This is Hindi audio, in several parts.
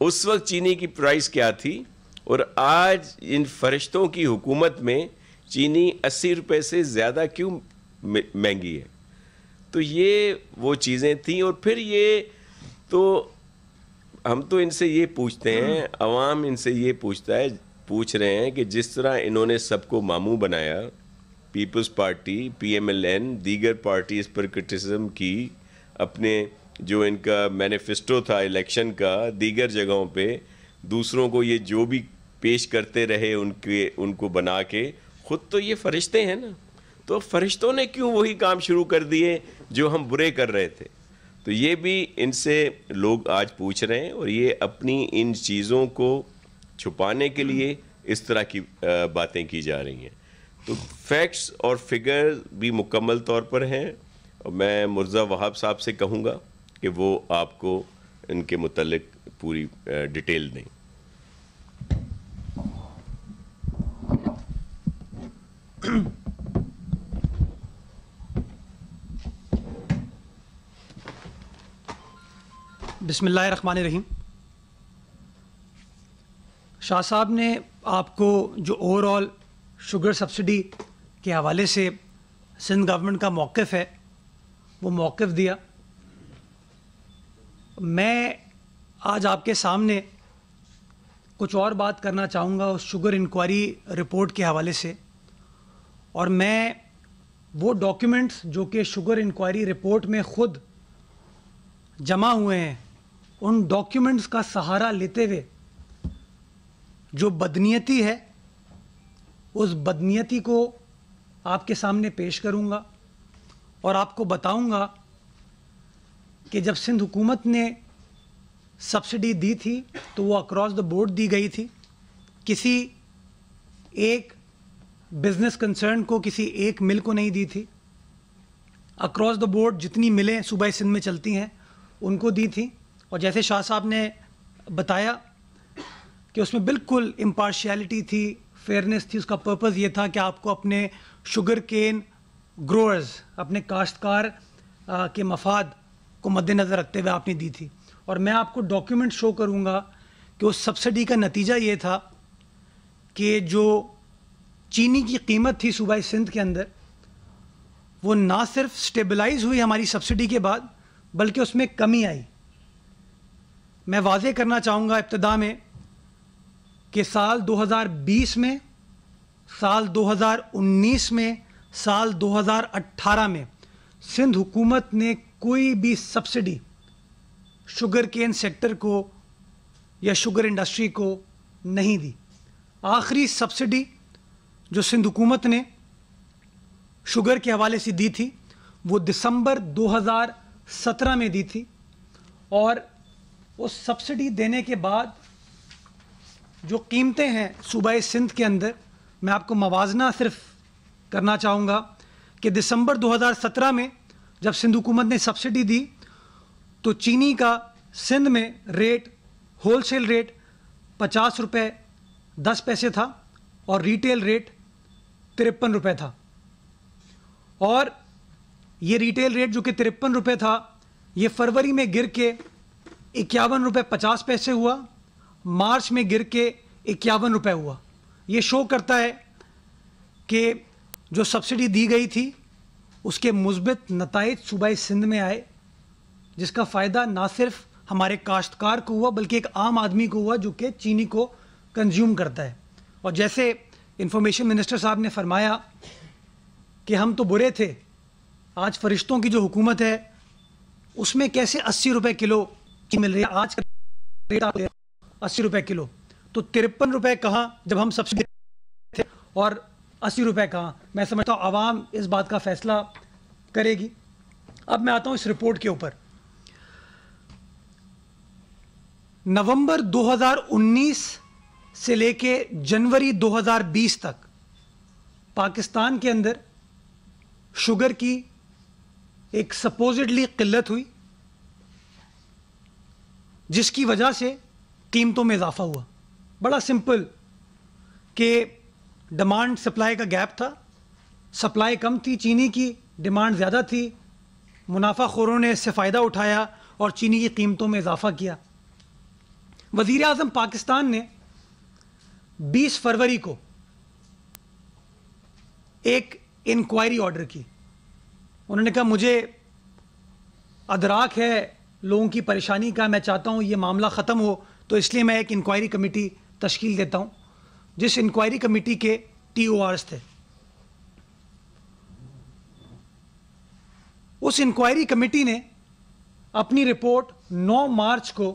उस वक्त चीनी की प्राइस क्या थी? और आज इन फरिश्तों की हुकूमत में चीनी अस्सी रुपये से ज़्यादा क्यों महँगी है? तो ये वो चीज़ें थी और फिर ये तो हम तो इनसे ये पूछते हैं, अवाम इनसे ये पूछता है, पूछ रहे हैं कि जिस तरह इन्होंने सबको मामू बनाया, पीपल्स पार्टी, पीएमएलएन, दीगर पार्टी इस पर क्रिटिसिज्म की, अपने जो इनका मैनिफेस्टो था इलेक्शन का, दीगर जगहों पे, दूसरों को ये जो भी पेश करते रहे उनके, उनको बना के, खुद तो ये फरिश्ते हैं ना। तो फरिश्तों ने क्यों वही काम शुरू कर दिए जो हम बुरे कर रहे थे? तो ये भी इनसे लोग आज पूछ रहे हैं और ये अपनी इन चीज़ों को छुपाने के लिए इस तरह की बातें की जा रही हैं। तो फैक्ट्स और फिगर भी मुकम्मल तौर पर हैं और मैं मुर्ज़ा वहाब साहब से कहूँगा कि वो आपको इनके मुतलक पूरी डिटेल दें। बिसमिल्लाम शाह साहब ने आपको जो ओवरऑल शुगर सब्सिडी के हवाले से सिंध गवर्नमेंट का मौक़ है, वो मौक़ दिया। मैं आज आपके सामने कुछ और बात करना चाहूँगा उस शुगर इंक्वायरी रिपोर्ट के हवाले से। और मैं वो डॉक्यूमेंट्स जो कि शुगर इंक्वायरी रिपोर्ट में ख़ुद जमा हुए हैं, उन डॉक्यूमेंट्स का सहारा लेते हुए जो बदनीयती है, उस बदनीयती को आपके सामने पेश करूँगा और आपको बताऊँगा कि जब सिंध हुकूमत ने सब्सिडी दी थी तो वो अक्रॉस द बोर्ड दी गई थी। किसी एक बिज़नेस कंसर्न को, किसी एक मिल को नहीं दी थी। अक्रॉस द बोर्ड जितनी मिलें सूबा सिंध में चलती हैं, उनको दी थी। और जैसे शाह साहब ने बताया कि उसमें बिल्कुल इम्पार्शियलिटी थी फेयरनेस थी, उसका पर्पज़ ये था कि आपको अपने शुगर केन ग्रोअर्स अपने काश्तकार के मफाद को मद्देनज़र रखते हुए आपने दी थी। और मैं आपको डॉक्यूमेंट शो करूँगा कि उस सब्सिडी का नतीजा ये था कि जो चीनी की कीमत थी सूबाई सिंध के अंदर, वो ना सिर्फ़ स्टेबलाइज हुई हमारी सब्सिडी के बाद, बल्कि उसमें कमी आई। मैं वाजे करना चाहूँगा इब्तदा में कि साल 2020 में, साल 2019 में, साल 2018 में सिंध हुकूमत ने कोई भी सब्सिडी शुगर केन सेक्टर को या शुगर इंडस्ट्री को नहीं दी। आखिरी सब्सिडी जो सिंध हुकूमत ने शुगर के हवाले से दी थी, वो दिसंबर 2017 में दी थी और उस सब्सिडी देने के बाद जो कीमतें हैं सूबा सिंध के अंदर, मैं आपको मवाजना सिर्फ़ करना चाहूँगा कि दिसंबर 2017 में जब सिंध हुकूमत ने सब्सिडी दी तो चीनी का सिंध में रेट होलसेल रेट पचास रुपये दस पैसे था और रिटेल रेट तिरपन रुपये था। और ये रिटेल रेट जो कि तिरपन रुपये था, ये फरवरी में गिर के इक्यावन रुपये पचास पैसे हुआ, मार्च में गिर के इक्यावन रुपये हुआ। ये शो करता है कि जो सब्सिडी दी गई थी उसके मुस्बित नतज सूबाई सिंध में आए, जिसका फ़ायदा ना सिर्फ़ हमारे काश्तकार को हुआ, बल्कि एक आम आदमी को हुआ, जो कि चीनी को कंज्यूम करता है। और जैसे इंफॉर्मेशन मिनिस्टर साहब ने फरमाया कि हम तो बुरे थे, आज फरिश्तों की जो हुकूमत है, उसमें कैसे अस्सी रुपये किलो की मिल रही है? आज रेट अस्सी रुपये किलो। तो तिरपन रुपये कहाँ, जब हम सब्सिडी थे? और अस्सी रुपये कहाँ मैं समझता हूँ आवाम इस बात का फ़ैसला करेगी। अब मैं आता हूँ इस रिपोर्ट के ऊपर। नवंबर 2019 से लेके जनवरी 2020 तक पाकिस्तान के अंदर शुगर की एक सपोजिडली किल्लत हुई, जिसकी वजह से कीमतों में इजाफा हुआ। बड़ा सिंपल कि डिमांड सप्लाई का गैप था। सप्लाई कम थी, चीनी की डिमांड ज़्यादा थी। मुनाफा खोरों ने इससे फ़ायदा उठाया और चीनी की कीमतों में इजाफा किया। वज़ीर अजम पाकिस्तान ने 20 फरवरी को एक इंक्वायरी ऑर्डर की। उन्होंने कहा, मुझे अदराक है, लोगों की परेशानी का, मैं चाहता हूँ ये मामला ख़त्म हो तो इसलिए मैं एक इंक्वायरी कमेटी तश्कील देता हूँ। जिस इंक्वायरी कमेटी के टी थे। उस इंक्वायरी कमेटी ने अपनी रिपोर्ट 9 मार्च को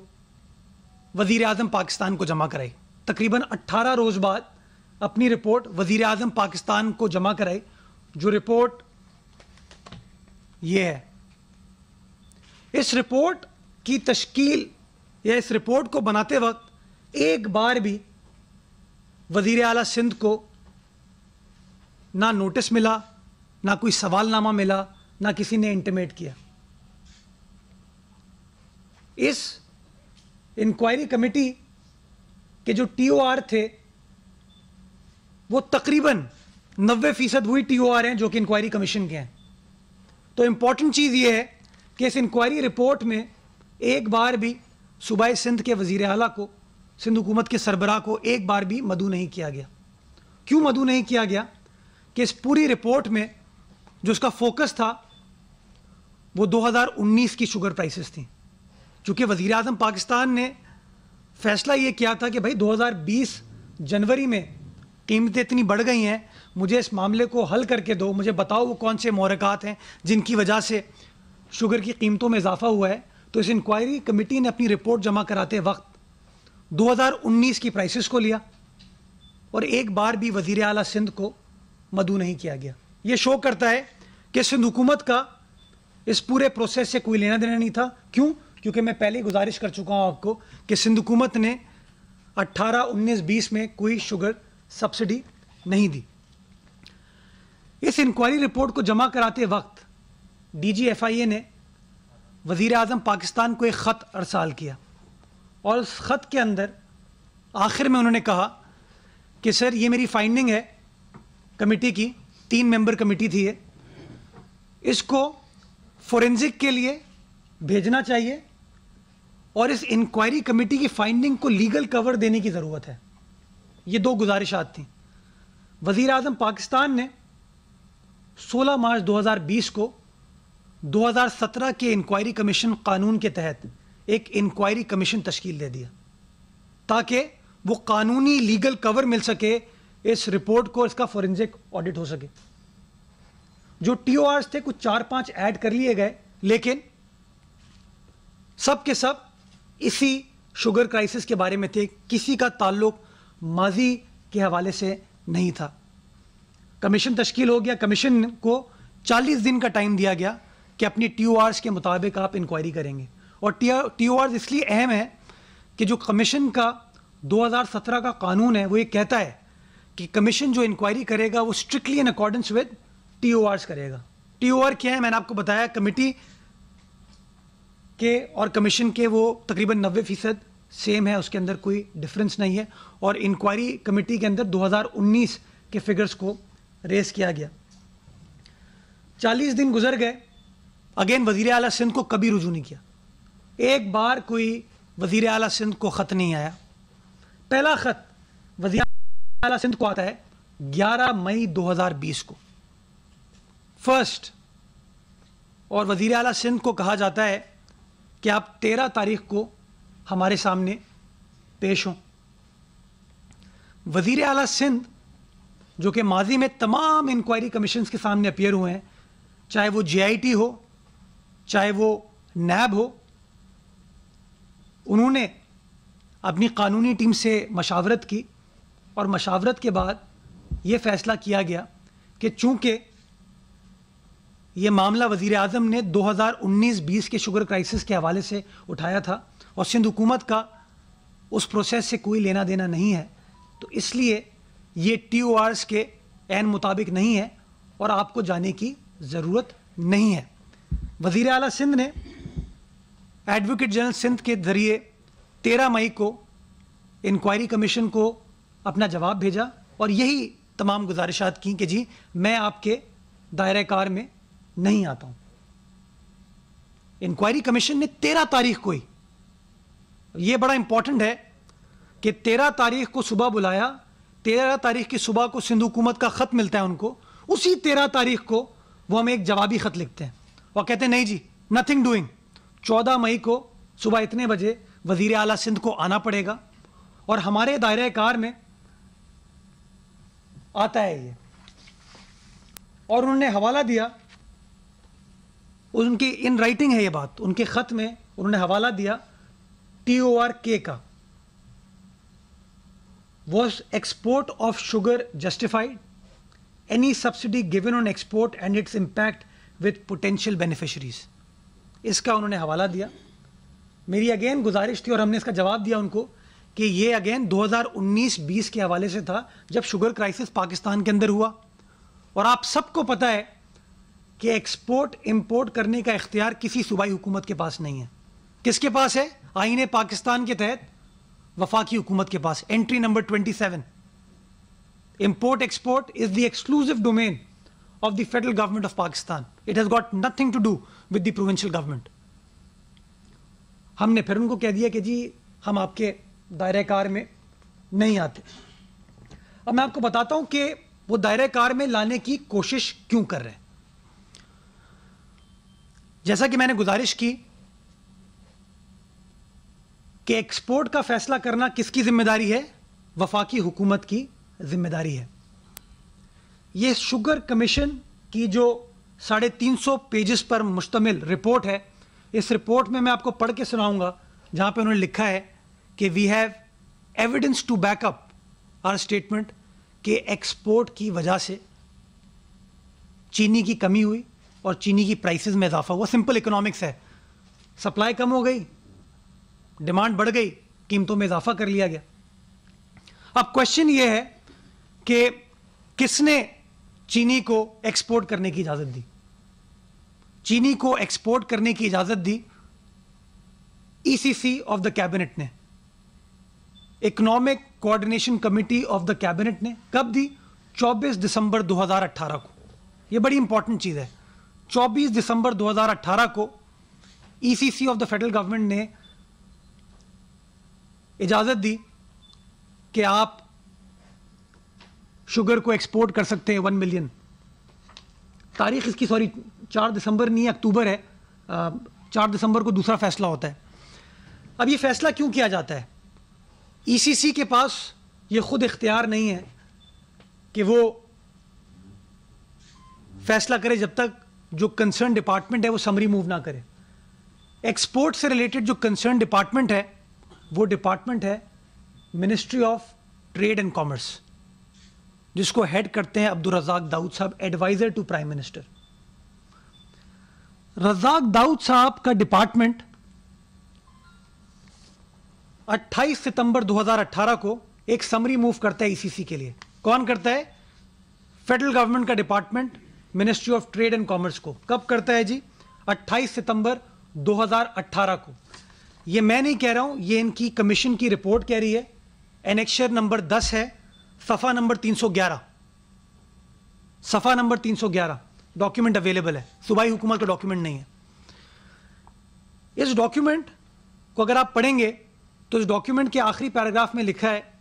वज़ीर अजम पाकिस्तान को जमा कराई। तकरीबन 18 रोज़ बाद अपनी रिपोर्ट वज़ीर अजम पाकिस्तान को जमा कराई। जो रिपोर्ट ये है। इस रिपोर्ट की तश्कील या इस रिपोर्ट को बनाते वक्त एक बार भी वज़ीर अला सिंध को ना नोटिस मिला, ना कोई सवालनामा मिला, ना किसी ने इंटीमेट किया। इस इंक्वायरी कमेटी के जो टीओआर थे, वो तकरीबन नब्बे फ़ीसद वही टीओआर हैं जो कि इंक्वायरी कमीशन के हैं। तो इंपॉर्टेंट चीज़ ये है कि इस इंक्वायरी रिपोर्ट में एक बार भी सूबाई सिंध के वज़ीर अला को सिंध हुकूमत के सरबराह को एक बार भी मदू नहीं किया गया। क्यों मदू नहीं किया गया? कि इस पूरी रिपोर्ट में जो उसका फोकस था, वो 2019 की शुगर प्राइसेस थी। चूँकि वज़ी अजम पाकिस्तान ने फैसला ये किया था कि भाई 2020 जनवरी में कीमतें इतनी बढ़ गई हैं, मुझे इस मामले को हल करके दो, मुझे बताओ वो कौन से महरक़ात हैं जिनकी वजह से शुगर की कीमतों में इजाफा हुआ है। तो इस इंक्वायरी कमेटी ने अपनी रिपोर्ट जमा कराते वक्त 2019 की प्राइसेस को लिया और एक बार भी वज़ीर अला सिंध को मदू नहीं किया गया। ये शो करता है कि सिंध हुकूमत का इस पूरे प्रोसेस से कोई लेना देना नहीं था। क्यों? क्योंकि मैं पहले ही गुजारिश कर चुका हूँ आपको कि सिंध हुकूमत ने 18, 19, 20 में कोई शुगर सब्सिडी नहीं दी। इस इंक्वायरी रिपोर्ट को जमा कराते वक्त डीजीएफआईए ने वज़ीर अजम पाकिस्तान को एक ख़त अरसाल किया। और उस ख़त के अंदर, आखिर में उन्होंने कहा कि, सर, ये मेरी फाइंडिंग है, कमेटी की, तीन मेंबर कमेटी थी ये। इसको फोरेंसिक के लिए भेजना चाहिए और इस इंक्वायरी कमेटी की फाइंडिंग को लीगल कवर देने की ज़रूरत है। ये दो गुजारिशात थी। वज़ी अजम पाकिस्तान ने 16 मार्च 2020 को 2017 के इंक्वायरी कमीशन कानून के तहत एक इंक्वायरी कमीशन तश्कील दे दिया, ताकि वो कानूनी लीगल कवर मिल सके, इस रिपोर्ट को, इसका फोरेंसिक ऑडिट हो सके। जो टी थे, कुछ चार पाँच ऐड कर लिए गए, लेकिन सब के सब इसी शुगर क्राइसिस के बारे में थे, किसी का ताल्लुक माजी के हवाले से नहीं था। कमीशन तश्कील हो गया कमीशन को 40 दिन का टाइम दिया गया कि अपनी टी के मुताबिक आप इंक्वायरी करेंगे। और टी ओ इसलिए अहम है कि जो कमीशन का 2017 का कानून है, वो ये कहता है कि कमीशन जो इंक्वायरी करेगा, वो strictly in accordance with T करेगा। टीओआर क्या है? मैंने आपको बताया कमेटी के और कमीशन के वो तकरीबन नब्बे फ़ीसद सेम है, उसके अंदर कोई डिफरेंस नहीं है और इंक्वायरी कमेटी के अंदर 2019 के फिगर्स को रेस किया गया। 40 दिन गुजर गए। अगेन वज़ीर अला सिंध को कभी रुजू नहीं किया। एक बार कोई वज़ीर अला सिंध को ख़त नहीं आया। पहला ख़त वज़ीर अला सिंध को आता है 11 मई 2020 को। फ़र्स्ट और वज़ीर अला सिंध को कहा जाता है कि आप तेरह तारीख को हमारे सामने पेश हों। वज़ीर अला सिंध, जो कि माजी में तमाम इंक्वायरी कमीशन के सामने अपियर हुए हैं, चाहे वो जे आई टी हो, चाहे वो नैब हो उन्होंने अपनी कानूनी टीम से मशावरत की और मशावरत के बाद ये फ़ैसला किया गया कि चूँकि ये मामला वज़ी अजम ने 2019-20 के शुगर क्राइसिस के हवाले से उठाया था और सिंध हुकूमत का उस प्रोसेस से कोई लेना देना नहीं है तो इसलिए ये टी के एन मुताबिक नहीं है और आपको जाने की ज़रूरत नहीं है। वज़ी अला सिंध ने एडवोकेट जनरल सिंध के ज़रिए तेरह मई को इंक्वायरी कमीशन को अपना जवाब भेजा और यही तमाम गुजारिशात की कि जी, मैं आपके दायरे कार में नहीं आता हूँ। इंक्वायरी कमीशन ने तेरह तारीख को ही, ये बड़ा इंपॉर्टेंट है कि तेरह तारीख को सुबह बुलाया, तेरह तारीख की सुबह को सिंध हुकूमत का ख़त मिलता है उनको, उसी तेरह तारीख को वो हमें एक जवाबी ख़त लिखते हैं। और कहते हैं, नहीं जी नथिंग डूइंग चौदह मई को सुबह इतने बजे वज़ीर अला सिंध को आना पड़ेगा और हमारे दायरे कार में आता है ये। और उन्होंने हवाला दिया। उनकी इन राइटिंग है ये बात। उनके ख़त में उन्होंने हवाला दिया टी ओ आर के का। Was export of sugar justified any subsidy given on export and its impact with potential beneficiaries इसका उन्होंने हवाला दिया। मेरी अगेन गुजारिश थी और हमने इसका जवाब दिया उनको कि ये अगेन 2019-20 के हवाले से था, जब शुगर क्राइसिस पाकिस्तान के अंदर हुआ। और आप सबको पता है कि एक्सपोर्ट इंपोर्ट करने का इख्तियार किसी सूबाई हुकूमत के पास नहीं है। किसके पास है? आईने पाकिस्तान के तहत वफाकी हुकूमत के पास। Entry number 27 import, export is the exclusive domain of the federal government of Pakistan. It has got nothing to do with the provincial government. हमने फिर उनको कह दिया कि जी, हम आपके दायरे कार में नहीं आते अब मैं आपको बताता हूँ कि वो दायरे कार में लाने की कोशिश क्यों कर रहे हैं जैसा कि मैंने गुजारिश की कि एक्सपोर्ट का फैसला करना किसकी ज़िम्मेदारी है वफाकी हुकूमत की ज़िम्मेदारी है ये शुगर कमीशन की जो साढ़े तीन सौ पेजेस पर मुश्तमिल रिपोर्ट है, इस रिपोर्ट में मैं आपको पढ़ के सुनाऊँगा, जहाँ पे उन्होंने लिखा है कि we have evidence to back up our statement कि एक्सपोर्ट की वजह से चीनी की कमी हुई और चीनी की प्राइसेस में इजाफा हुआ। सिंपल इकोनॉमिक्स है। सप्लाई कम हो गई डिमांड बढ़ गई, कीमतों में इजाफा कर लिया गया। अब क्वेश्चन ये है कि किसने चीनी को एक्सपोर्ट करने की इजाज़त दी। चीनी को एक्सपोर्ट करने की इजाज़त दी। ईसीसी ऑफ़ द कैबिनेट ने। Economic coordination committee of the cabinet ने कब दी? 24 दिसंबर 2018 को। यह बड़ी इंपॉर्टेंट चीज़ है। 24 दिसंबर 2018 को ECC of the federal government ने इजाज़त दी कि आप शुगर को एक्सपोर्ट कर सकते हैं वन मिलियन तारीख इसकी सॉरी चार दिसंबर नहीं अक्टूबर है। चार दिसंबर को दूसरा फैसला होता है। अब ये फैसला क्यों किया जाता है? ईसीसी e के पास ये खुद इख्तियार नहीं है कि वो फैसला करे जब तक जो कंसर्न डिपार्टमेंट है, वो समरी मूव ना करे। एक्सपोर्ट से रिलेटेड जो कंसर्न डिपार्टमेंट है, वो डिपार्टमेंट है ministry of trade and commerce जिसको हेड करते हैं Abdul Razak Dawood sahab adviser to prime minister Razak Dawood sahab का डिपार्टमेंट 28 सितंबर 2018 को एक समरी मूव करता है ईसीसी के लिए. कौन करता है? फेडरल गवर्नमेंट का department ministry of trade and commerce को. कब करता है जी? 28 सितंबर 2018 को. ये मैं नहीं कह रहा हूँ, ये इनकी कमीशन की रिपोर्ट कह रही है. एनेक्शर नंबर 10 है. सफ़ा नंबर 311 सफ़ा नंबर 311 डॉक्यूमेंट अवेलेबल है। सूबाई हुकूमत का डॉक्यूमेंट नहीं है। इस डॉक्यूमेंट को अगर आप पढ़ेंगे तो इस डॉक्यूमेंट के आखिरी पैराग्राफ में लिखा है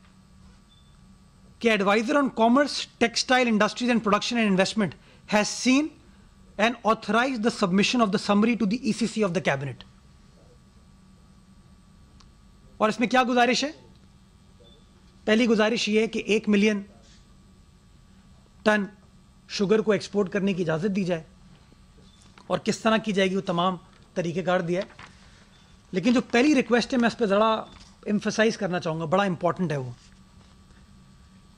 कि adviser on commerce, textile industries and production and investment has seen and authorise the submission of the summary to the ECC of the cabinet. और इसमें क्या गुजारिश है? पहली गुजारिश ये है कि एक मिलियन टन शुगर को एक्सपोर्ट करने की इजाज़त दी जाए। और किस तरह की जाएगी वो तमाम तरीक़ेकार दिया है लेकिन जो पहली रिक्वेस्ट है, मैं इस पर ज़रा एम्फोसाइज करना चाहूँगा, बड़ा इंपॉर्टेंट है वो।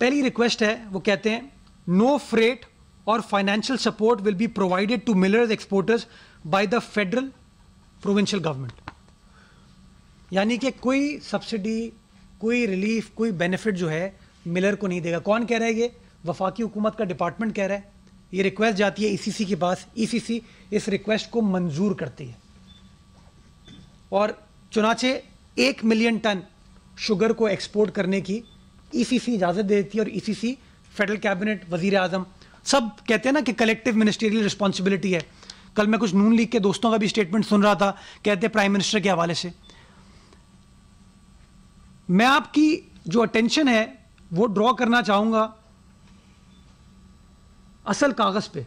पहली रिक्वेस्ट है, वो कहते हैं नो फ्रेट और financial support will be provided to millers exporters by the federal provincial government यानी कि कोई सब्सिडी कोई रिलीफ कोई बेनिफिट जो है मिलर को नहीं देगा। कौन कह रहा है ये? वफाकी हुकूमत का डिपार्टमेंट कह रहा है। ये रिक्वेस्ट जाती है ईसीसी के पास। ईसीसी इस रिक्वेस्ट को मंजूर करती है। और चुनाचे एक मिलियन टन शुगर को एक्सपोर्ट करने की ईसीसी इजाज़त दे देती है और ईसीसी फेडरल कैबिनेट वज़ीर आज़म सब कहते हैं ना कि कलेक्टिव मिनिस्ट्रियल रिस्पॉन्सिबिलिटी है। कल मैं कुछ नून लीग के दोस्तों का भी स्टेटमेंट सुन रहा था। कहते प्राइम मिनिस्टर के हवाले से। मैं आपकी जो अटेंशन है, वो ड्रॉ करना चाहूँगा असल कागज़ पे,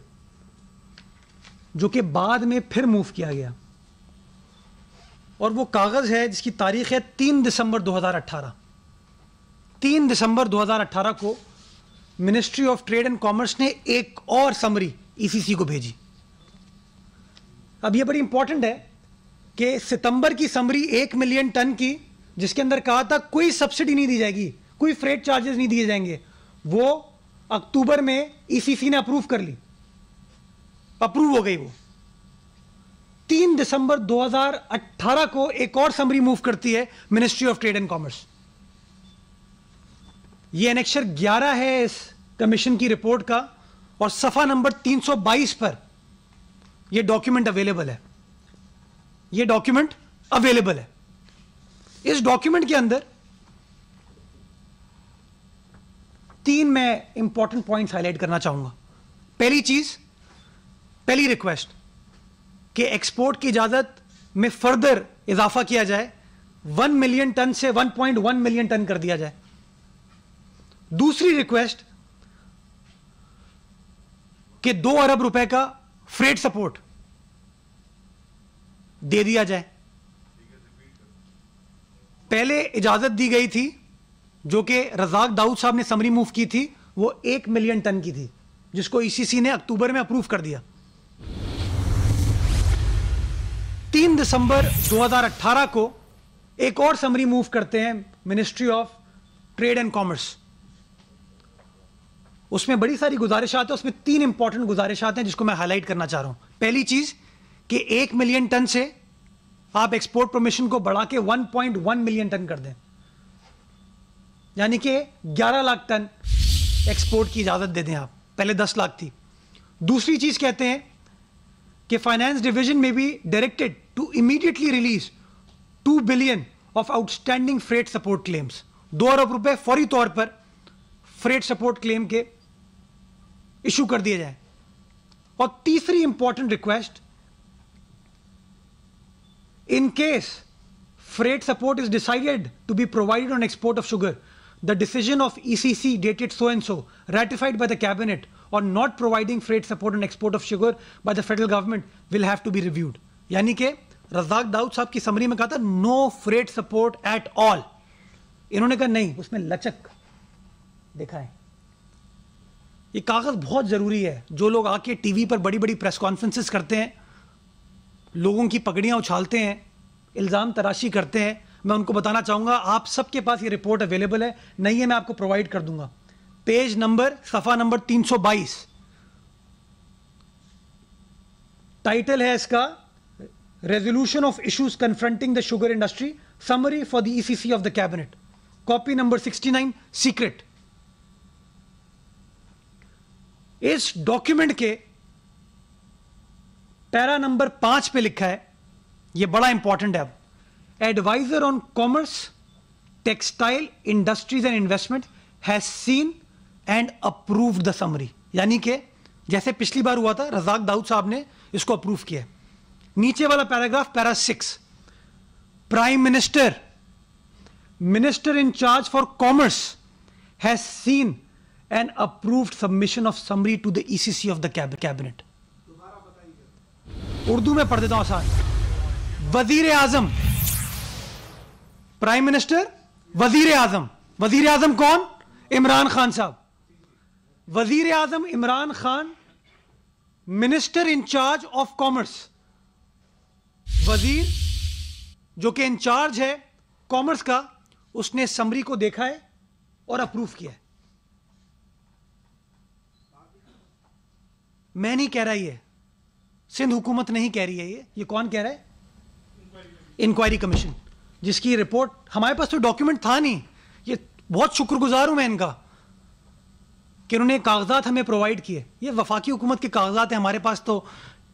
जो कि बाद में फिर मूव किया गया। और वो कागज़ है जिसकी तारीख है तीन दिसंबर 2018 तीन दिसंबर 2018 को ministry of trade and commerce ने एक और समरी ईसीसी को भेजी। अब ये बड़ी इंपॉर्टेंट है कि सितंबर की समरी एक मिलियन टन की जिसके अंदर कहा था, कोई सब्सिडी नहीं दी जाएगी, कोई फ्रेट चार्जेस नहीं दिए जाएँगे. वो अक्टूबर में ईसीसी ने अप्रूव कर ली। अप्रूव हो गई वो। तीन दिसंबर 2018 को एक और समरी मूव करती है ministry of trade and commerce ये एनेक्शर 11 है इस कमीशन की रिपोर्ट का, और सफ़ा नंबर 322 पर यह डॉक्यूमेंट अवेलेबल है। यह डॉक्यूमेंट अवेलेबल है। इस डॉक्यूमेंट के अंदर तीन मैं इंपॉर्टेंट पॉइंट्स हाईलाइट करना चाहूँगा। पहली चीज़, पहली रिक्वेस्ट कि एक्सपोर्ट की इजाज़त में फर्दर इजाफा किया जाए। वन मिलियन टन से 1.1 मिलियन टन कर दिया जाए। दूसरी रिक्वेस्ट कि दो अरब रुपए का फ्रेट सपोर्ट दे दिया जाए। पहले इजाज़त दी गई थी, जो कि रजाक दाऊद साहब ने समरी मूव की थी, वो एक मिलियन टन की थी, जिसको ईसीसी ने अक्टूबर में अप्रूव कर दिया। तीन दिसंबर 2018 को एक और समरी मूव करते हैं ministry of trade and commerce उसमें बड़ी सारी गुजारिश गुजारिशात है, उसमें तीन इंपॉर्टेंट गुजारिशात हैं, जिसको मैं हाईलाइट करना चाह रहा हूँ। पहली चीज़ कि एक मिलियन टन से आप एक्सपोर्ट परमिशन को बढ़ा के 1.1 मिलियन टन कर दें। यानी कि 11 लाख टन एक्सपोर्ट की इजाज़त दे दें आप। पहले 10 लाख थी। दूसरी चीज़ कहते हैं कि फाइनेंस डिवीज़न में भी directed to immediately release 2 billion of outstanding freight support claims दो अरब रुपए फौरी तौर पर फ्रेट सपोर्ट क्लेम के इशू कर दिए जाए। और तीसरी important request in case freight support is decided to be provided on export of sugar, the decision of ECC dated so and so, ratified by the cabinet, on not providing freight support on export of sugar by the federal government will have to be reviewed. यानी कि रजाक दाऊद साहब की समरी में कहा था no freight support at all इन्होंने कहा नहीं उसमें लचक दिखाएँ ये कागज़ बहुत ज़रूरी है जो लोग आके टीवी पर बड़ी बड़ी प्रेस कॉन्फ्रेंसेस करते हैं लोगों की पगड़ियाँ उछालते हैं, इल्ज़ाम तराशी करते हैं। मैं उनको बताना चाहूँगा, आप सबके पास ये रिपोर्ट अवेलेबल है। नहीं है, मैं आपको प्रोवाइड कर दूँगा। पेज नंबर सफ़ा नंबर 322 टाइटल है इसका resolution of issues confronting the sugar industry summary for the ECC of the cabinet copy number 69 secret इस डॉक्यूमेंट के पैरा नंबर पाँच पे लिखा है। ये बड़ा इंपॉर्टेंट है अब। Adviser on commerce textile industries and investment has seen and approved the summary यानी कि जैसे पिछली बार हुआ था, रजाक दाऊद साहब ने इसको अप्रूव किया नीचे वाला paragraph para six prime minister minister in charge for commerce has seen and approved submission of summary to the ECC of the cabinet Urdu में पढ़ देता हूँ आसान। वज़ीर आज़म प्राइम मिनिस्टर वज़ीर आज़म वज़ीर आज़म कौन? इमरान खान साहब। वज़ीर आज़म Imran Khan minister incharge of commerce वज़ीर, जो कि इंचार्ज है कॉमर्स का, उसने समरी को देखा है और अप्रूव किया है। मैं नहीं कह रहा ये। सिंध हुकूमत नहीं कह रही है ये। ये कौन कह रहा है? इंक्वायरी कमीशन जिसकी रिपोर्ट हमारे पास तो डॉक्यूमेंट था नहीं। ये बहुत शुक्रगुजार हूँ मैं इनका कि उन्होंने कागजात हमें प्रोवाइड किए। ये वफाकी हुकूमत के कागजात हैं, हमारे पास तो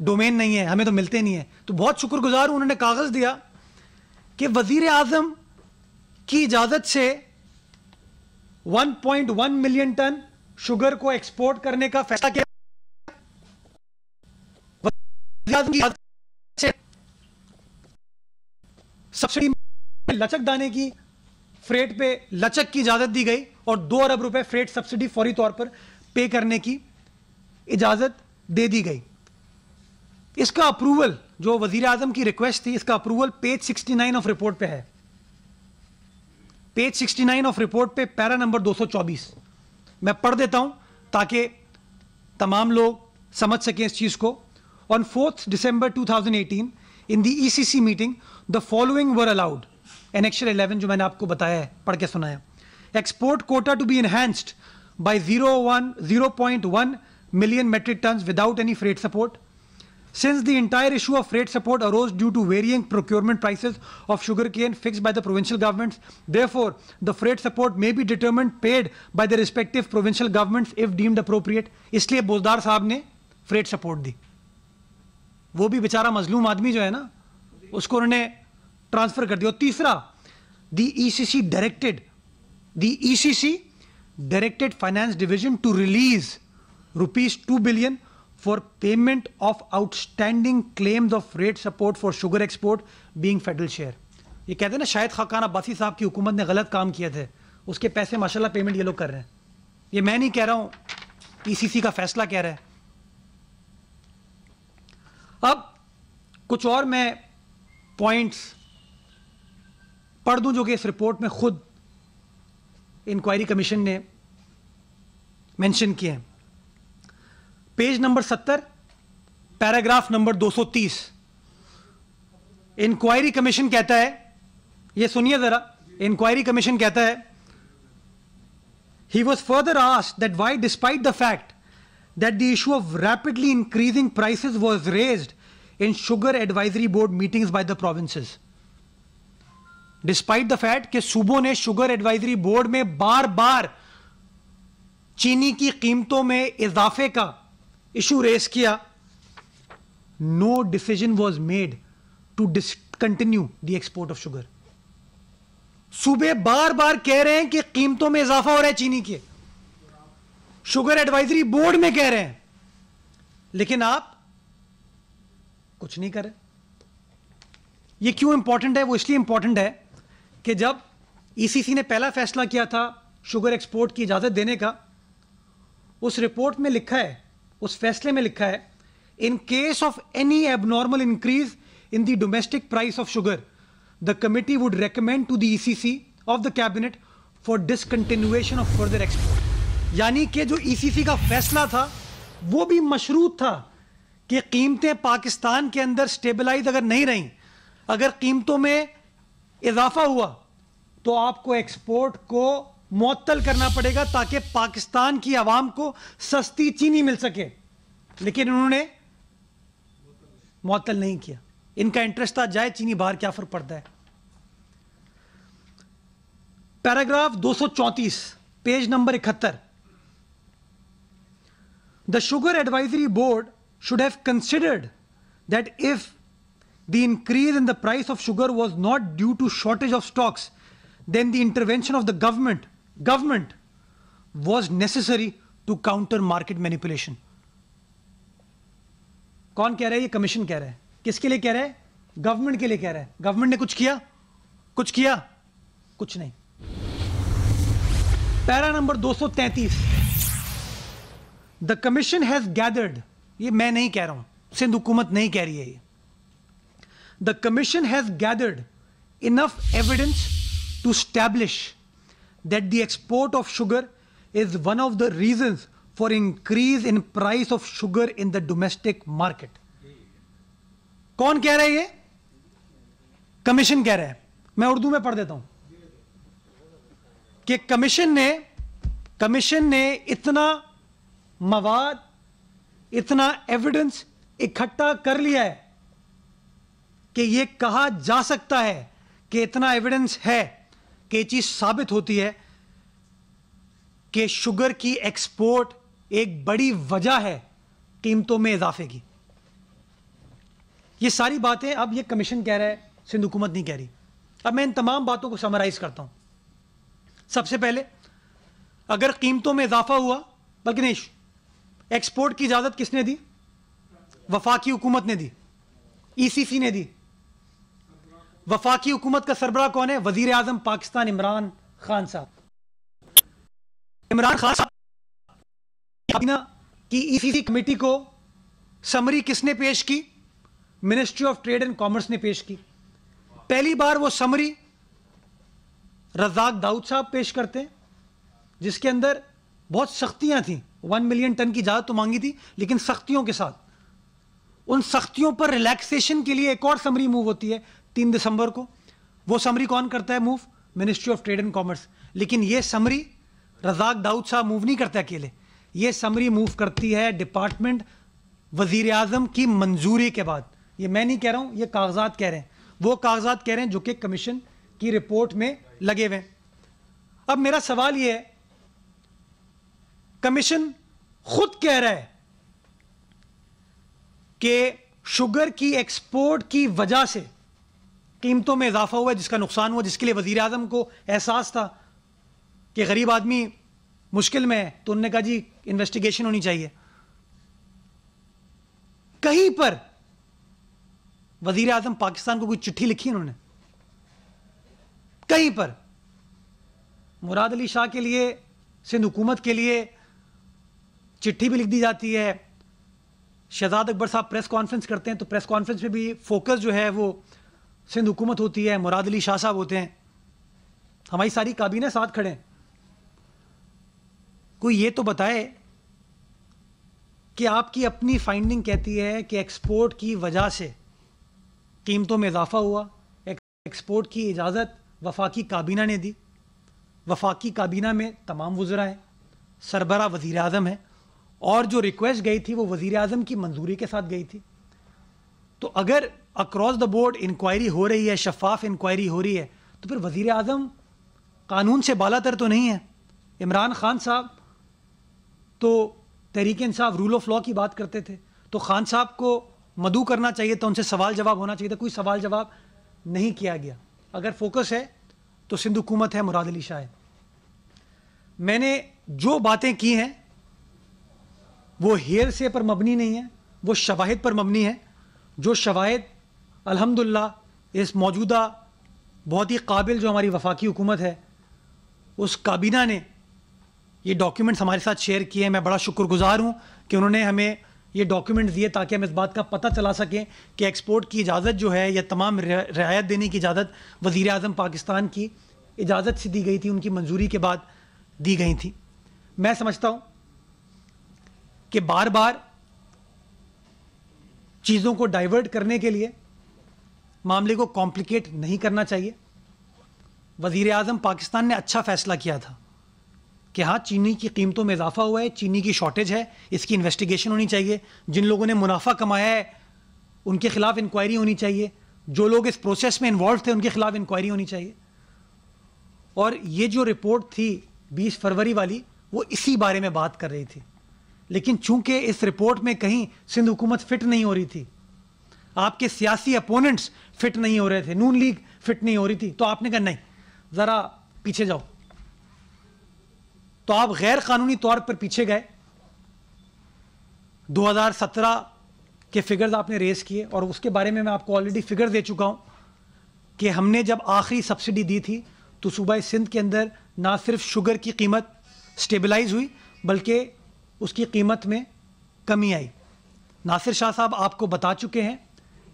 डोमेन नहीं है, हमें तो मिलते नहीं है। तो बहुत शुक्रगुजार हूँ उन्होंने कागज़ दिया कि वज़ीर आज़म की इजाज़त से 1.1 मिलियन टन शुगर को एक्सपोर्ट करने का फैसला किया सब्सिडी लचक दाने की फ्रेट पे लचक की इजाज़त दी गई और दो अरब रुपए फ्रेट सब्सिडी फौरी तौर पर पे करने की इजाज़त दे दी गई। इसका अप्रूवल जो वज़ीर आज़म की रिक्वेस्ट थी, इसका अप्रूवल पेज 69 ऑफ़ रिपोर्ट पे है। पेज 69 ऑफ़ रिपोर्ट पे पैरा नंबर 224 मैं पढ़ देता हूँ ताकि तमाम लोग समझ सकें इस चीज़ को। On fourth December 2018 in the ECC meeting the following were allowed annexure 11 जो मैंने आपको बताया है पढ़ के सुनाया export quota to be enhanced by 01 0.1 million metric tons without any freight support since the entire issue of freight support arose due to varying procurement prices of sugarcane fixed by the provincial governments, therefore, the freight support may be determined paid by the respective provincial governments if deemed appropriate. इसलिए बोजदार साहब ने freight support दी वो भी बेचारा मजलूम आदमी जो है ना, उसको उन्होंने ट्रांसफ़र कर दिया। और तीसरा the ECC directed the ECC directed finance division to release rupees 2 billion for payment of outstanding claims of freight support for sugar export being federal share ये कहते हैं ना शायद खाकान अब्बासी साहब की हुकूमत ने गलत काम किए थे। उसके पैसे माशाल्लाह पेमेंट ये लोग कर रहे हैं। ये मैं नहीं कह रहा हूँ ईसीसी का फैसला कह रहा है। अब कुछ और मैं पॉइंट्स पढ़ दूँ जो कि इस रिपोर्ट में खुद इंक्वायरी कमीशन ने मेंशन किए हैं। पेज नंबर सत्तर पैराग्राफ नंबर 230 इंक्वायरी कमीशन कहता है, ये सुनिए जरा इंक्वायरी कमीशन कहता है, he was further asked that why despite the fact that the issue of rapidly increasing prices was raised in sugar advisory board meetings by the provinces. Despite the fact कि सूबों ने शुगर एडवाइजरी बोर्ड में बार बार चीनी की कीमतों में इजाफे का इशू रेस किया no decision was made to discontinue the export of sugar सूबे बार बार कह रहे हैं कि कीमतों में इजाफा हो रहा है चीनी के शुगर एडवाइजरी बोर्ड में कह रहे हैं। लेकिन आप कुछ नहीं कर रहे। ये क्यों इंपॉर्टेंट है? वो इसलिए इंपॉर्टेंट है कि जब ईसीसी ने पहला फैसला किया था शुगर एक्सपोर्ट की इजाज़त देने का, उस रिपोर्ट में लिखा है, उस फैसले में लिखा है in case of any abnormal increase in the domestic price of sugar the committee would recommend to the ECC of the cabinet for discontinuation of further export यानी कि जो ईसीसी का फैसला था, वो भी मशरूत था कि कीमतें पाकिस्तान के अंदर स्टेबलाइज अगर नहीं रहीं, अगर कीमतों में इजाफा हुआ तो आपको एक्सपोर्ट को मअतल करना पड़ेगा ताकि पाकिस्तान की आवाम को सस्ती चीनी मिल सके। लेकिन उन्होंने मुअत्तल नहीं किया। इनका इंटरेस्ट था जाए, चीनी बाहर क्या फ़र्क पड़ता है? पैराग्राफ 234 पेज नंबर इकहत्तर। The sugar advisory board should have considered that if the increase in the price of sugar was not due to shortage of stocks, then the intervention of the government government was necessary to counter market manipulation. कौन कह रहा है ये कमीशन कह रहा है किसके लिए कह रहा है गवर्नमेंट के लिए कह रहा है गवर्नमेंट ने कुछ किया कुछ किया कुछ नहीं para number 233 the commission has gathered ये मैं नहीं कह रहा हूँ। सिंध हुकूमत नहीं कह रही है ये। The commission has gathered enough evidence to establish that the export of sugar is one of the reason for increase in price of sugar in the domestic market कौन कह रहे ये? कमीशन कह रहे हैं। मैं उर्दू में पढ़ देता हूँ। कि कमीशन ने कमीशन ने इतना मवाद, इतना एविडेंस इकट्ठा कर लिया है कि ये कहा जा सकता है कि इतना एविडेंस है कि चीज़ साबित होती है कि शुगर की एक्सपोर्ट एक बड़ी वजह है कीमतों में इजाफे की। ये सारी बातें अब ये कमीशन कह रहा है, सिंध हुकूमत नहीं कह रही। अब मैं इन तमाम बातों को समराइज करता हूँ। सबसे पहले, अगर कीमतों में इजाफा हुआ, बल्कि नहीं एक्सपोर्ट की इजाज़त किसने दी? वफाकी हुकूमत ने दी। ईसीसी ने दी। वफाकी हुकूमत का सरबरा कौन है? वज़ीर आज़म पाकिस्तान इमरान खान साहब। इमरान खान साहब की ईसीसी कमेटी को समरी किसने पेश की? Ministry of trade and commerce ने पेश की। पहली बार वो समरी रजाक दाऊद साहब पेश करते हैं, जिसके अंदर बहुत सख्तियाँ थी। वन मिलियन टन की इजाज़त तो मांगी थी, लेकिन सख्तियों के साथ। उन सख्तियों पर रिलैक्सेशन के लिए एक और समरी मूव होती है, तीन दिसंबर को। वो समरी कौन करता है move ministry of trade and commerce लेकिन ये समरी रजाक दाऊद साहब मूव नहीं करते अकेले। ये समरी मूव करती है डिपार्टमेंट वज़ीर आज़म की मंजूरी के बाद। ये मैं नहीं कह रहा हूँ, ये कागजात कह रहे हैं। वो कागजात कह रहे हैं जो कि कमीशन की रिपोर्ट में लगे हुए अब मेरा सवाल ये है कमीशन खुद कह रहा है कि शुगर की एक्सपोर्ट की वजह से कीमतों में इजाफा हुआ जिसका नुकसान हुआ, जिसके लिए वज़ीर आज़म को एहसास था कि गरीब आदमी मुश्किल में है तो उन्होंने कहा जी इन्वेस्टिगेशन होनी चाहिए। कहीं पर वज़ीर आज़म पाकिस्तान को कोई चिट्ठी लिखी उन्होंने? कहीं पर? मुराद अली शाह के लिए, सिंध हुकूमत के लिए चिट्ठी भी लिख दी जाती है। शहजाद अकबर साहब प्रेस कॉन्फ्रेंस करते हैं तो प्रेस कॉन्फ्रेंस में भी फोकस जो है वो सिंध हुकूमत होती है, मुराद अली शाह साहब होते हैं। हमारी सारी काबीना साथ खड़े हैं। कोई ये तो बताए कि आपकी अपनी फाइंडिंग कहती है कि एक्सपोर्ट की वजह से कीमतों में इजाफा हुआ एक्सपोर्ट की इजाज़त वफाकी काबीना ने दी। वफाकी काबीना में तमाम वज़रा हैं सरबरा वज़ी अजम है। और जो रिक्वेस्ट गई थी, वो वज़ीर अजम की मंजूरी के साथ गई थी। तो अगर अक्रॉस द बोर्ड इंक्वायरी हो रही है, शफाफ इंक्वायरी हो रही है तो फिर वज़ीर अजम कानून से बालातर तो नहीं है। इमरान खान साहब तो Tehreek Insaf rule of law की बात करते थे। तो खान साहब को मदू करना चाहिए था, उनसे सवाल जवाब होना चाहिए था, कोई सवाल जवाब नहीं किया गया। अगर फोकस है तो सिंध हुकूमत है मुराद अली शाह मैंने जो बातें की हैं वो हेर से पर मबनी नहीं है, वो शवाहिद पर मबनी है, जो शवाहिद, अल्हम्दुलिल्लाह, इस मौजूदा, बहुत ही काबिल जो हमारी वफाकी हुकूमत है, उस काबीना ने ये डॉक्यूमेंट्स हमारे साथ शेयर किए मैं बड़ा शुक्रगुजार हूँ कि उन्होंने हमें ये डॉक्यूमेंट दिए ताकि हम इस बात का पता चला सकें कि एक्सपोर्ट की इजाज़त जो है या तमाम रियायत देने की इजाज़त वज़ी अजम पाकिस्तान की इजाज़त से दी गई थी, उनकी मंजूरी के बाद दी गई थी। मैं समझता हूँ कि बार बार चीज़ों को डाइवर्ट करने के लिए मामले को कॉम्प्लिकेट नहीं करना चाहिए। वज़ी अजम पाकिस्तान ने अच्छा फ़ैसला किया था कि हाँ चीनी की कीमतों में इजाफा हुआ है, चीनी की शॉर्टेज है, इसकी इन्वेस्टिगेशन होनी चाहिए। जिन लोगों ने मुनाफा कमाया है, उनके खिलाफ इंक्वायरी होनी चाहिए। जो लोग इस प्रोसेस में इन्वॉल्व थे, उनके खिलाफ इंक्वायरी होनी चाहिए। और ये जो रिपोर्ट थी 20 फरवरी वाली, वो इसी बारे में बात कर रही थी। लेकिन चूँकि इस रिपोर्ट में कहीं सिंध हुकूमत फिट नहीं हो रही थी, आपके सियासी अपोनेंट्स फिट नहीं हो रहे थे, नून लीग फिट नहीं हो रही थी तो आपने कहा नहीं, ज़रा पीछे जाओ। तो आप गैर कानूनी तौर पर पीछे गए। 2017 के फिगर्स आपने रेस किए और उसके बारे में मैं आपको ऑलरेडी फिगर दे चुका हूँ कि हमने जब आखिरी सब्सिडी दी थी तो सूबा सिंध के अंदर ना सिर्फ़ शुगर की कीमत स्टेबलाइज हुई, बल्कि उसकी कीमत में कमी आई। नासिर शाह साहब आपको बता चुके हैं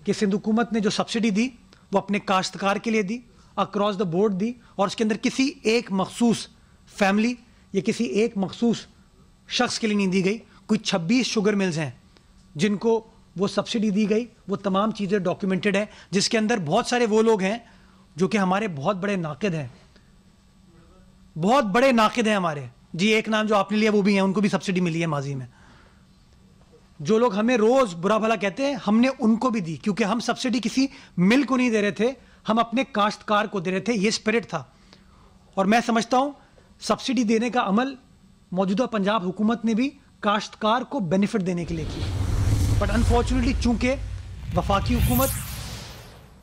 कि सिंध हुकूमत ने जो सब्सिडी दी, वो अपने काश्तकार के लिए दी अक्रॉस द बोर्ड दी, और उसके अंदर किसी एक मखसूस फैमिली या किसी एक मखसूस शख्स के लिए नहीं दी गई। कोई 26 शुगर मिल्स हैं जिनको वो सब्सिडी दी गई। वो तमाम चीज़ें डॉक्यूमेंटेड है, जिसके अंदर बहुत सारे वो लोग हैं जो कि हमारे बहुत बड़े नाकद हैं। बहुत बड़े नाकद हैं हमारे। जी, एक नाम जो आपने लिया, वो भी है, उनको भी सब्सिडी मिली है माजी में। जो लोग हमें रोज़ बुरा भला कहते हैं, हमने उनको भी दी, क्योंकि हम सब्सिडी किसी मिल को नहीं दे रहे थे, हम अपने काश्तकार को दे रहे थे, ये स्पिरिट था। और मैं समझता हूँ सब्सिडी देने का अमल मौजूदा पंजाब हुकूमत ने भी काश्तकार को बेनिफिट देने के लिए किया। बट अनफॉर्चुनेटली चूँकि वफाकी हुकूमत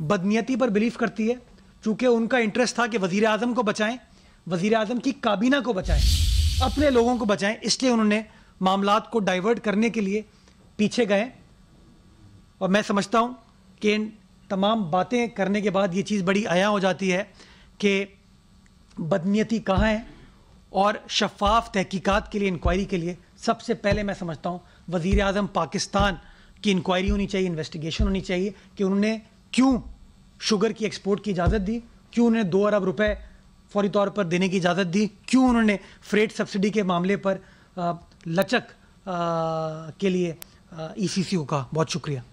बदनीयती पर बिलीव करती है, चूँकि उनका इंटरेस्ट था कि वज़ीर अजम को बचाएँ वज़ीर अजम की काबीना को बचाएँ अपने लोगों को बचाएँ। इसलिए उन्होंने मामला को डाइवर्ट करने के लिए पीछे गए। और मैं समझता हूँ कि इन तमाम बातें करने के बाद ये चीज़ बड़ी आया हो जाती है कि बदनीयती कहाँ है और शफाफ तहकीकात के लिए इंक्वायरी के लिए सबसे पहले मैं समझता हूँ वज़ी अजम पाकिस्तान की इंक्वायरी होनी चाहिए इन्वेस्टिगेशन होनी चाहिए कि उन्होंने क्यों शुगर की एक्सपोर्ट की इजाज़त दी, क्यों उन्होंने दो अरब रुपए फौरी तौर पर देने की इजाज़त दी। क्यों उन्होंने फ्रेट सब्सिडी के मामले पर लचक के लिए ई सी का बहुत शुक्रिया।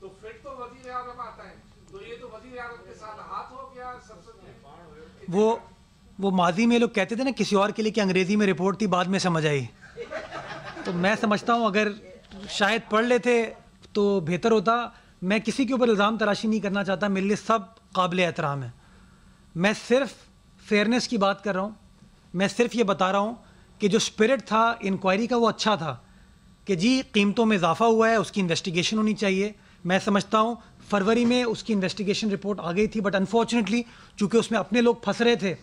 तो फिर तो वज़ीर आज़म आता है। तो तो सबसे वो वो माजी में लोग कहते थे ना, किसी और के लिए कि अंग्रेज़ी में रिपोर्ट थी, बाद में समझ आई। तो मैं समझता हूँ, अगर शायद पढ़ लेते तो बेहतर होता। मैं किसी के ऊपर इल्ज़ाम तराशी नहीं करना चाहता, मेरे लिए सब काबिल एहतराम है। मैं सिर्फ़ फेयरनेस की बात कर रहा हूँ। मैं सिर्फ़ ये बता रहा हूँ कि जो स्पिरिट था इंक्वायरी का वो अच्छा था कि जी, कीमतों में इजाफा हुआ है, उसकी इन्वेस्टिगेशन होनी चाहिए। मैं समझता हूँ फरवरी में उसकी इन्वेस्टिगेशन रिपोर्ट आ गई थी बट अनफॉर्चुनेटली चूँकि उसमें अपने लोग फंस रहे थे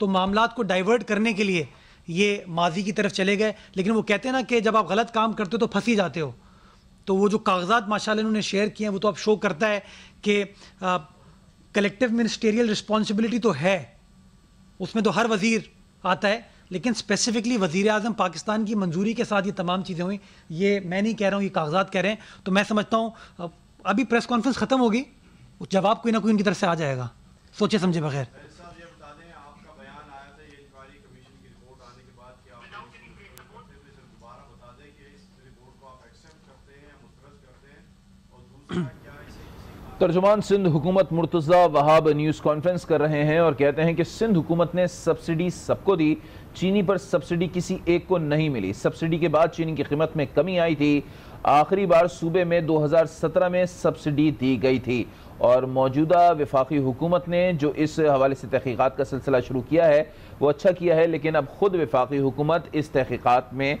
तो मामला को डाइवर्ट करने के लिए ये माजी की तरफ़ चले गए। लेकिन वो कहते हैं ना कि जब आप गलत काम करते हो तो फंसी जाते हो। तो वो जो कागजात माशाल्लाह इन्होंने शेयर किए हैं, वो तो अब शो करता है कि कलेक्टिव मिनिस्टेरियल रिस्पॉन्सिबिलिटी तो है। उसमें तो हर वज़ीर आता है, लेकिन स्पेसिफिकली वज़ी अजम पाकिस्तान की मंजूरी के साथ ये तमाम चीज़ें हुई। ये मैं नहीं कह रहा हूँ, ये कागजात कह रहे हैं। तो मैं समझता हूँ अभी प्रेस कॉन्फ्रेंस ख़त्म होगी जवाब कोई ना कोई उनकी तरफ़ से आ जाएगा। सोचे समझे बगैर। तर्जुमान सिंध हुकूमत मुर्तज़ा वहाब न्यूज़ कॉन्फ्रेंस कर रहे हैं और कहते हैं कि सिंध हुकूमत ने सब्सिडी सबको दी, चीनी पर सब्सिडी किसी एक को नहीं मिली। सब्सिडी के बाद चीनी की कीमत में कमी आई थी। आखिरी बार सूबे में 2017 में सब्सिडी दी गई थी। और मौजूदा विफाकी हुकूमत ने जो इस हवाले से तहकीक़ात का सिलसिला शुरू किया है, वो अच्छा किया है, लेकिन अब खुद विफाकी हुकूमत इस तहकीक़ात में